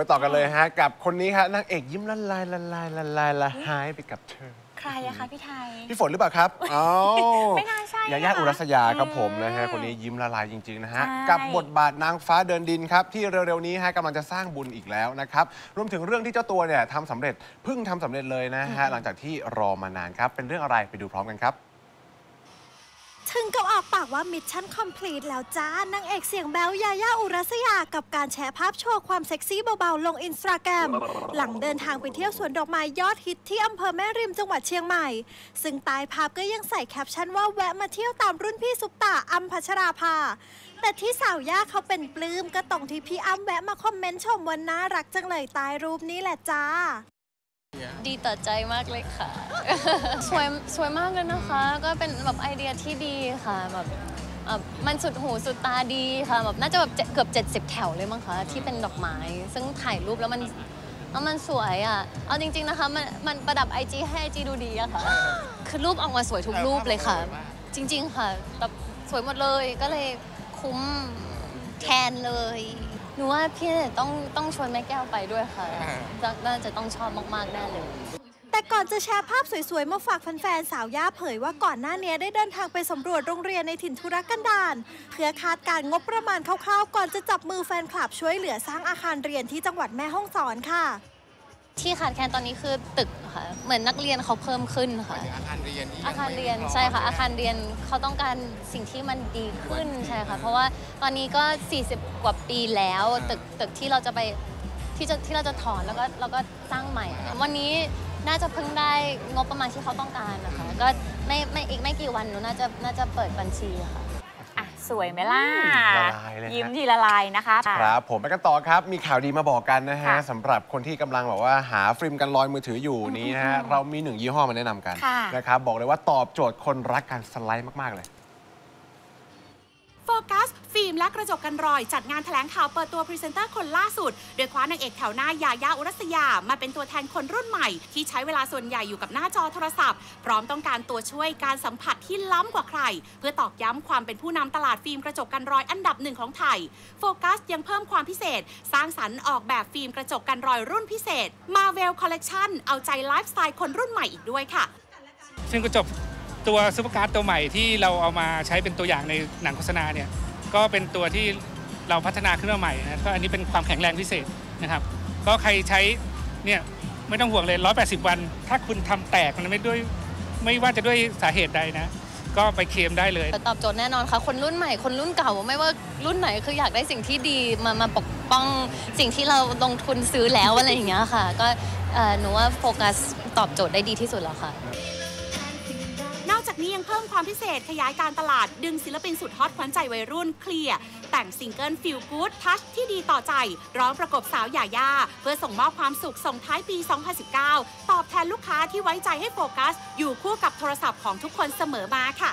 ไปต่อกันเลยฮะ กับคนนี้ครับนางเอกยิ้มละลายละลายละลายละหายไปกับเธอ ใครอะคะพี่ไทย พี่ฝนหรือเปล่าครับอ๋อไม่น่าใช่ญาญ่านะคะอุรัสยาครับผมนะฮะอืมคนนี้ยิ้มละลายจริง ๆ นะฮะใช่กับบทบาทนางฟ้าเดินดินครับ ที่เร็ว ๆ นี้ฮะกำลังจะสร้างบุญอีกแล้วนะครับ รวมถึงเรื่องที่เจ้าตัวเนี่ยทำสำเร็จเพิ่งทำสำเร็จเลยนะฮะหลังจากที่รอมานานครับเป็นเรื่องอะไรไปดูพร้อมกันครับ ถึงกับออกปากว่า mission complete แล้วจ้านางเอกเสียงแบ๊วญาญ่าอุรัสยา กับการแชร์ภาพโชว์ความเซ็กซี่เบาๆ ลงอินสตาแกรม หลังเดินทางไปเที่ยวสวนดอกไม้ยอดฮิตที่อำเภอแม่ริมจังหวัดเชียงใหม่ ซึ่งใต้ภาพก็ยังใส่แคปชั่นว่าแวะมาเที่ยวตามรุ่นพี่ซุปตาร์อั้มพัชราภา แต่ที่สาวญาญ่าเขาเป็นปลื้มก็ตรงที่พี่อั้มแวะมาคอมเมนต์ชมว่าน่ารักจังเลยใต้รูปนี้แหละจ้า ดีต่อใจมากเลยค่ะ สวยสวยมากเลยนะคะ ก็เป็นแบบไอเดียที่ดีค่ะแบบเอ่อมันสุดหูสุดตาดีค่ะแบบน่าจะแบบเกือบ 70 แถวเลยมั้งคะที่เป็นดอกไม้ ซึ่งถ่ายรูปแล้วมันแล้วมันสวยอะ เอาจริง ๆนะคะ มันมันประดับ IG ให้ IG ดูดีอะค่ะ คือรูปออกมาสวยทุกรูปเลยค่ะ จริง ๆ ค่ะแบบสวยหมดเลยก็เลยคุ้มแทนเลย หนูว่าพี่เนี่ยต้องต้องชวนแม่แก้วไปด้วยค่ะจะน่าจะต้องชอบมากๆแน่เลย แต่ก่อนจะแชร์ภาพสวยๆ มาฝากแฟนๆ สาวย่าเผยว่าก่อนหน้านี้ได้เดินทางไปสำรวจโรงเรียนในถิ่นทุรกันดารเพื่อคาดการณ์งบประมาณคร่าวๆ ก่อนจะจับมือแฟนคลับช่วยเหลือสร้างอาคารเรียนที่จังหวัดแม่ฮ่องสอนค่ะ ที่ขาดแคลนตอนนี้คือตึกค่ะ เหมือนนักเรียนเขาเพิ่มขึ้นค่ะ อาคารเรียนที่อาคารเรียนใช่ค่ะ อาคารเรียนเขาต้องการสิ่งที่มันดีขึ้นใช่ค่ะ เพราะว่าตอนนี้ก็ 40 กว่าปีแล้วตึกตึกที่เราจะไปที่จะที่เราจะถอนแล้วก็แล้วก็สร้างใหม่ วันนี้น่าจะเพิ่งได้งบประมาณที่เขาต้องการนะคะ ก็ไม่ไม่อีกไม่กี่วันหนูน่าจะน่าจะเปิดบัญชีค่ะอะ สวยไหมล่ะ ละลายเลยฮะ ยิ้มทีละลายนะคะ ครับผมไปกันต่อครับ มีข่าวดีมาบอกกันนะฮะค่ะสำหรับคนที่กำลังแบบว่าหาฟิล์มกันรอยมือถืออยู่นี้นะฮะเรามีหนึ่งยี่ห้อมาแนะนำกันค่ะ นะครับบอกเลยว่าตอบโจทย์คนรักการสไลด์มาก ๆ เลยโฟ โฟกัส ฟิล์มและกระจกกันรอย จัดงานแถลงข่าวเปิดตัวพรีเซนเตอร์คนล่าสุด โดยคว้านางเอกแถวหน้าญาญ่าอุรัสยา มาเป็นตัวแทนคนรุ่นใหม่ ที่ใช้เวลาส่วนใหญ่อยู่กับหน้าจอโทรศัพท์ พร้อมต้องการตัวช่วยการสัมผัสที่ล้ำกว่าใคร เพื่อตอกย้ำความเป็นผู้นำตลาดฟิล์มกระจกกันรอยอันดับหนึ่งของไทยโฟกัสยังเพิ่มความพิเศษ สร้างสรรค์ออกแบบฟิล์มกระจกกันรอยรุ่นพิเศษ Marvel Collection เอาใจไลฟ์สไตล์คนรุ่นใหม่อีกด้วยค่ะฟิล์มกระจก ตัว Super Guard ตัวใหม่ที่เราเอามาใช้เป็นตัวอย่างในหนังโฆษณาเนี่ยก็เป็นตัวที่เราพัฒนาขึ้นมาใหม่นะก็อันนี้เป็นความแข็งแรงพิเศษนะครับ ก็ใครใช้เนี่ยไม่ต้องห่วงเลย 180 วัน ถ้าคุณทำแตกมันไม่ด้วยไม่ว่าจะด้วยสาเหตุใดนะ ก็ไปเคลมได้เลย ตอบโจทย์แน่นอนค่ะ คนรุ่นใหม่ คนรุ่นเก่าไม่ว่ารุ่นไหนคืออยากได้สิ่งที่ดีมามาปกป้องสิ่งที่เราลงทุนซื้อแล้วอะไรอย่างเงี้ยค่ะ ก็หนูว่าโฟกัสตอบโจทย์ได้ดีที่สุดแล้วค่ะ นอกจากนี้ยังเพิ่มความพิเศษขยายการตลาด ดึงศิลปินสุดฮอตขวัญใจวัยรุ่นเคลียร์แต่งซิงเกิล feel good touch ที่ดีต่อใจ ร้องประกบสาวหย่าย่า เพื่อส่งมอบความสุขส่งท้ายปี 2019 ตอบแทนลูกค้าที่ไว้ใจให้โฟกัส อยู่คู่กับโทรศัพท์ของทุกคนเสมอมาค่ะ